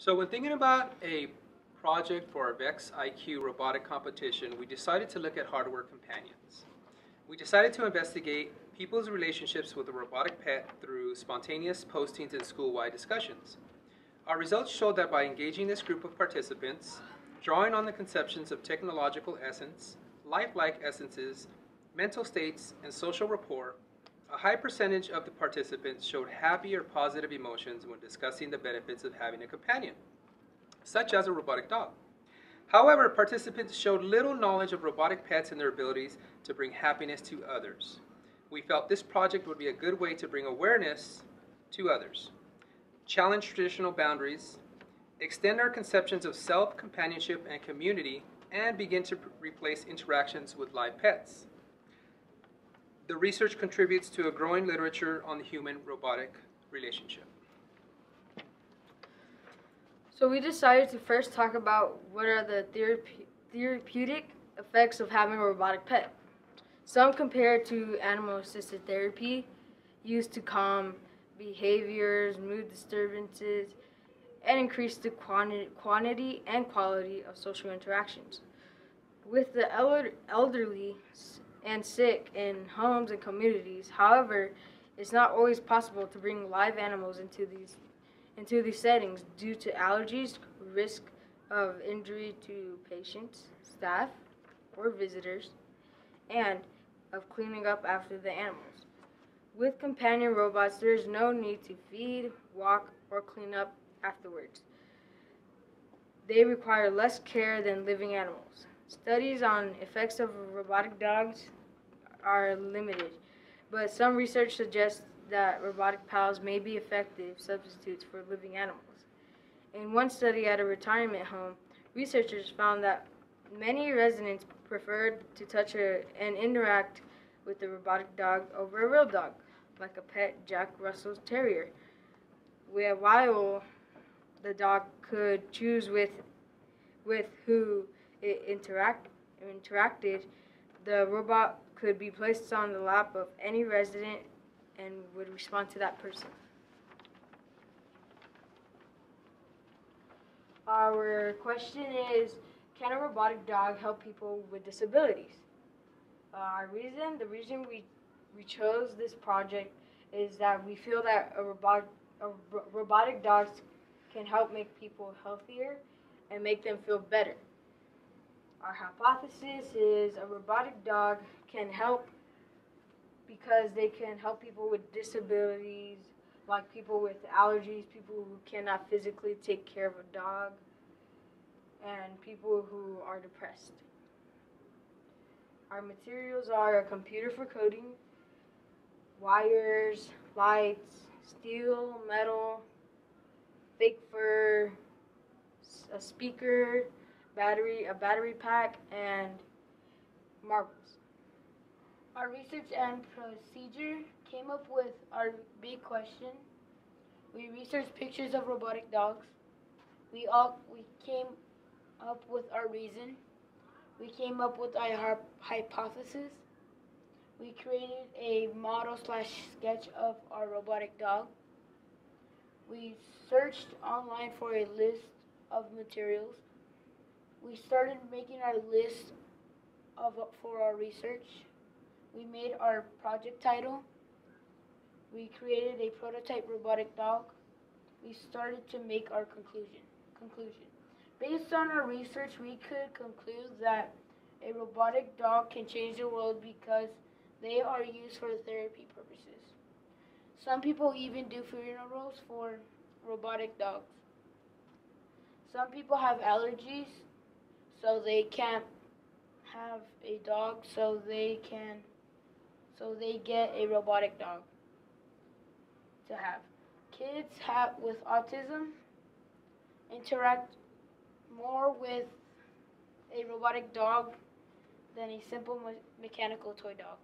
So when thinking about a project for our VEX IQ robotic competition, we decided to look at hardware companions. We decided to investigate people's relationships with a robotic pet through spontaneous postings and school-wide discussions. Our results showed that by engaging this group of participants, drawing on the conceptions of technological essence, lifelike essences, mental states, and social rapport, a high percentage of the participants showed happy or positive emotions when discussing the benefits of having a companion, such as a robotic dog. However, participants showed little knowledge of robotic pets and their abilities to bring happiness to others. We felt this project would be a good way to bring awareness to others, challenge traditional boundaries, extend our conceptions of self, companionship, and community, and begin to replace interactions with live pets. The research contributes to a growing literature on the human-robotic relationship. So we decided to first talk about what are the therape- therapeutic effects of having a robotic pet. Some compare to animal-assisted therapy, used to calm behaviors, mood disturbances, and increase the quantity, and quality of social interactions. With the elder- elderly and sick in homes and communities, however, it's not always possible to bring live animals into these into these settings due to allergies, risk of injury to patients, staff, or visitors, and of cleaning up after the animals. With companion robots, there is no need to feed, walk, or clean up afterwards. They require less care than living animals. Studies on effects of robotic dogs are limited, but some research suggests that robotic pals may be effective substitutes for living animals. In one study at a retirement home, researchers found that many residents preferred to touch a, and interact with the robotic dog over a real dog, like a pet Jack Russell Terrier. Where while the dog could choose with with who it interact, interacted, the robot could be placed on the lap of any resident and would respond to that person. Our question is, can a robotic dog help people with disabilities? Uh, our reason, the reason we, we chose this project is that we feel that a, robot, a ro robotic dogs can help make people healthier and make them feel better. Our hypothesis is a robotic dog can help because they can help people with disabilities, like people with allergies, people who cannot physically take care of a dog, and people who are depressed. Our materials are a computer for coding, wires, lights, steel, metal, fake fur, a speaker, battery, a battery pack, and marbles. Our research and procedure came up with our big question. We researched pictures of robotic dogs. We all we came up with our reason. We came up with our hypothesis. We created a model slash sketch of our robotic dog. We searched online for a list of materials. We started making our list of for our research. We made our project title. We created a prototype robotic dog. We started to make our conclusion. Conclusion. Based on our research, we could conclude that a robotic dog can change the world because they are used for therapy purposes. Some people even do funerals for robotic dogs. Some people have allergies, so they can't have a dog, so they can so they get a robotic dog to have. Kids have with autism interact more with a robotic dog than a simple me mechanical toy dog.